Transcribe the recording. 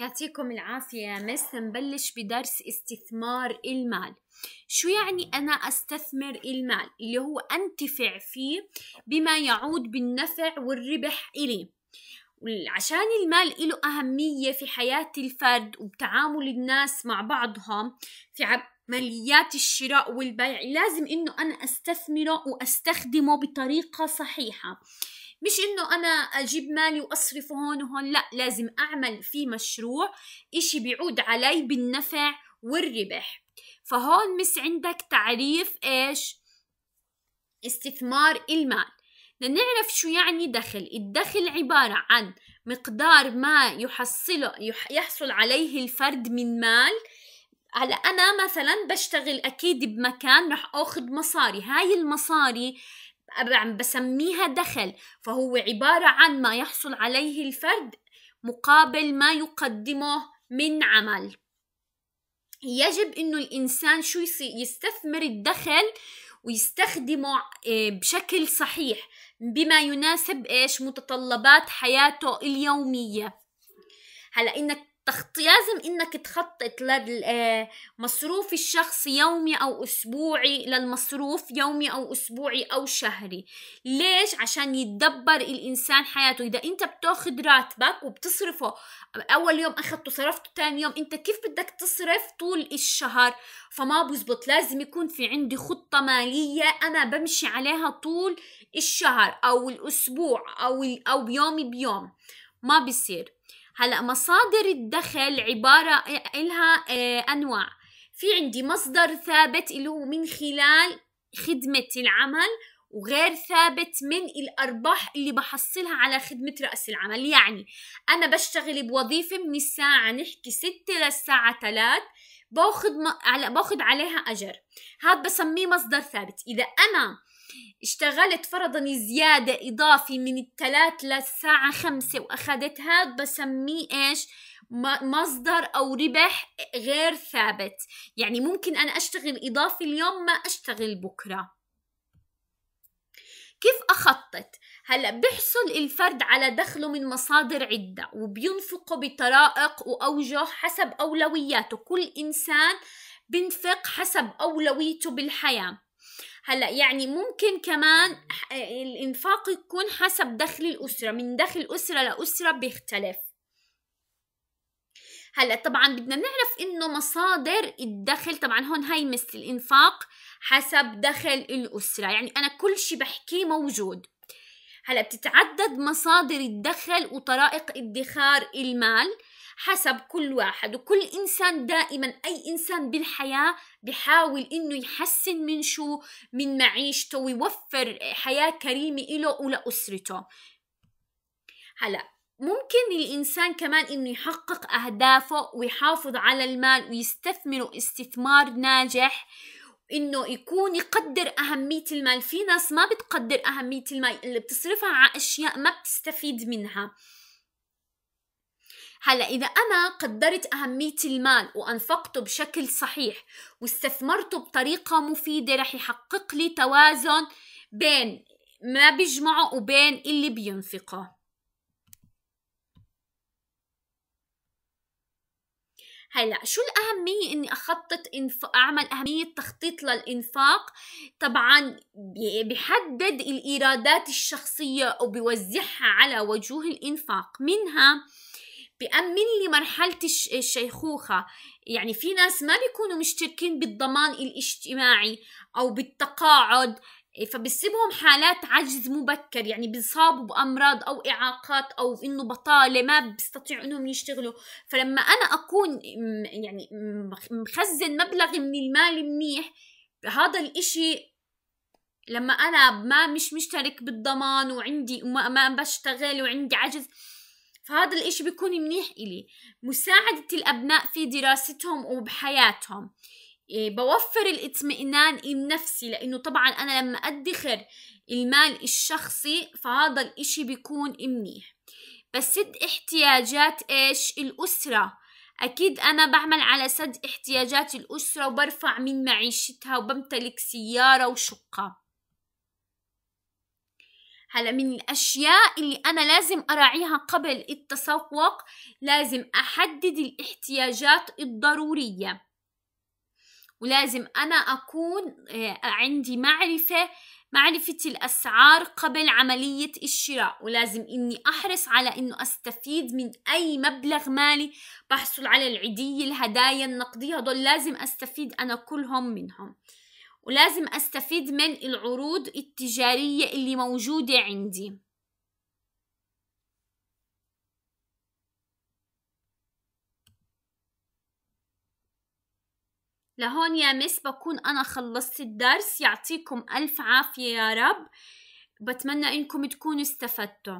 يعطيكم العافية. يا مس نبلش بدرس استثمار المال. شو يعني أنا أستثمر المال؟ اللي هو أنتفع فيه بما يعود بالنفع والربح إلي عشان المال له أهمية في حياة الفرد وبتعامل الناس مع بعضهم في عمليات الشراء والبيع لازم إنه أنا أستثمره وأستخدمه بطريقة صحيحة. مش إنه أنا أجيب مالي واصرفه هون وهون لا لازم أعمل في مشروع إشي بيعود علي بالنفع والربح. فهون مس عندك تعريف إيش؟ استثمار المال. لنعرف شو يعني دخل. الدخل عبارة عن مقدار ما يحصله يحصل عليه الفرد من مال. هلا أنا مثلا بشتغل أكيد بمكان رح أخذ مصاري. هاي المصاري عم بسميها دخل فهو عبارة عن ما يحصل عليه الفرد مقابل ما يقدمه من عمل. يجب إنه الإنسان شو يستثمر الدخل ويستخدمه آه، بشكل صحيح بما يناسب إيش؟ متطلبات حياته اليومية. هلا إنك تخط... لازم إنك تخطط للمصروف الشخصي يومي أو أسبوعي للمصروف يومي أو أسبوعي أو شهري. ليش؟ عشان يتدبر الإنسان حياته. إذا أنت بتاخذ راتبك وبتصرفه أول يوم أخذته صرفته ثاني يوم أنت كيف بدك تصرف طول الشهر؟ فما بزبط. لازم يكون في عندي خطة مالية أنا بمشي عليها طول الشهر أو الأسبوع أو أو يومي بيوم. ما بيصير. هلا مصادر الدخل عبارة إلها آه، أنواع. في عندي مصدر ثابت اللي هو من خلال خدمة العمل وغير ثابت من الأرباح اللي بحصلها على خدمة رأس العمل. يعني أنا بشتغل بوظيفة من الساعة نحكي ستة للساعة ثلاث باخذ م... باخذ عليها أجر. هذا بسميه مصدر ثابت. إذا أنا اشتغلت فرضا زيادة إضافي من الثلاث للساعة خمسة وأخذت هذا بسميه إيش؟ مصدر أو ربح غير ثابت. يعني ممكن أنا أشتغل إضافي اليوم ما أشتغل بكرة. كيف أخطط؟ هلأ بيحصل الفرد على دخله من مصادر عدة وبينفقه بطرائق وأوجه حسب أولوياته. كل إنسان بينفق حسب أولويته بالحياة. هلأ يعني ممكن كمان الإنفاق يكون حسب دخل الأسرة من دخل أسرة لأسرة بيختلف. هلأ طبعا بدنا نعرف إنه مصادر الدخل طبعا هون هاي مثل الإنفاق حسب دخل الأسرة. يعني أنا كل شيء بحكيه موجود. هلا بتتعدد مصادر الدخل وطرائق ادخار المال حسب كل واحد وكل إنسان دائما أي إنسان بالحياة بحاول إنه يحسن من شو؟ من معيشته ويوفر حياة كريمة إله ولأسرته. هلا ممكن الإنسان كمان إنه يحقق أهدافه ويحافظ على المال ويستثمره استثمار ناجح إنه يكون يقدر أهمية المال. في ناس ما بتقدر أهمية المال اللي بتصرفها على أشياء ما بتستفيد منها. هلا إذا أنا قدرت أهمية المال وأنفقته بشكل صحيح واستثمرته بطريقة مفيدة رح يحقق لي توازن بين ما بيجمعه وبين اللي بينفقه. هلأ شو الأهمية إني أخطط إنف... أعمل أهمية تخطيط للإنفاق؟ طبعا بحدد الإيرادات الشخصية وبيوزعها على وجوه الإنفاق. منها بأمن لي مرحلة الشيخوخة. يعني في ناس ما بيكونوا مشتركين بالضمان الاجتماعي أو بالتقاعد. فبصيبهم حالات عجز مبكر يعني بيصابوا بأمراض أو إعاقات أو إنه بطالة ما بيستطيعوا إنهم يشتغلوا. فلما أنا أكون يعني مخزن مبلغ من المال منيح هذا الإشي لما أنا ما مش مشترك بالضمان وعندي ما بشتغل وعندي عجز فهذا الإشي بيكون منيح إلي. مساعدة الأبناء في دراستهم وبحياتهم. إيه بوفر الاطمئنان النفسي لأنه طبعا أنا لما أدخر المال الشخصي فهذا الإشي بيكون منيح. بسد احتياجات إيش؟ الأسرة. أكيد أنا بعمل على سد احتياجات الأسرة وبرفع من معيشتها وبمتلك سيارة وشقة. هلا من الأشياء اللي أنا لازم أراعيها قبل التسوق لازم أحدد الاحتياجات الضرورية. ولازم أنا أكون آه، عندي معرفة معرفة الأسعار قبل عملية الشراء. ولازم إني أحرص على إنه أستفيد من أي مبلغ مالي بحصل على العيدية الهدايا النقدية. هدول لازم أستفيد أنا كلهم منهم. ولازم أستفيد من العروض التجارية اللي موجودة عندي. لهون يا مس بكون أنا خلصت الدرس يعطيكم ألف عافية يا رب. بتمنى إنكم تكونوا استفدتوا.